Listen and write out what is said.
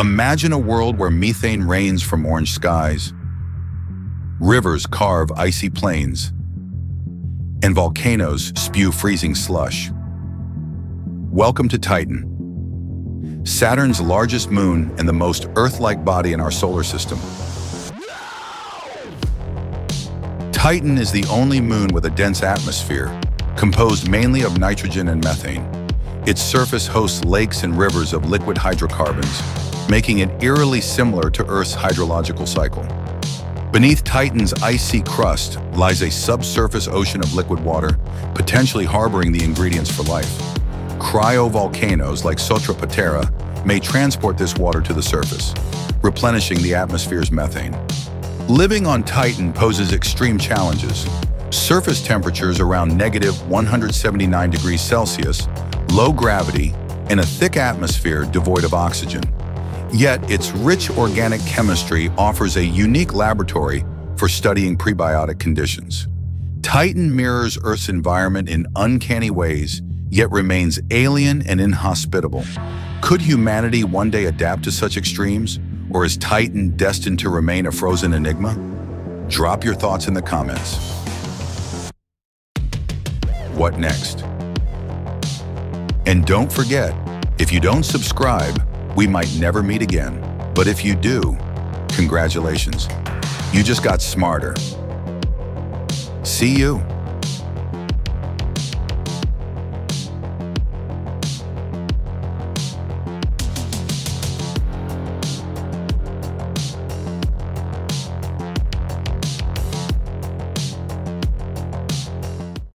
Imagine a world where methane rains from orange skies, rivers carve icy plains, and volcanoes spew freezing slush. Welcome to Titan, Saturn's largest moon and the most Earth-like body in our solar system. Titan is the only moon with a dense atmosphere, composed mainly of nitrogen and methane. Its surface hosts lakes and rivers of liquid hydrocarbons, making it eerily similar to Earth's hydrological cycle. Beneath Titan's icy crust lies a subsurface ocean of liquid water, potentially harboring the ingredients for life. Cryovolcanoes like Sotra Patera may transport this water to the surface, replenishing the atmosphere's methane. Living on Titan poses extreme challenges. Surface temperatures around negative 179 degrees Celsius, low gravity, and a thick atmosphere devoid of oxygen. Yet, its rich organic chemistry offers a unique laboratory for studying prebiotic conditions. Titan mirrors Earth's environment in uncanny ways, yet remains alien and inhospitable. Could humanity one day adapt to such extremes, or is Titan destined to remain a frozen enigma? Drop your thoughts in the comments. What next? And don't forget, if you don't subscribe, we might never meet again, but if you do, congratulations. You just got smarter. See you.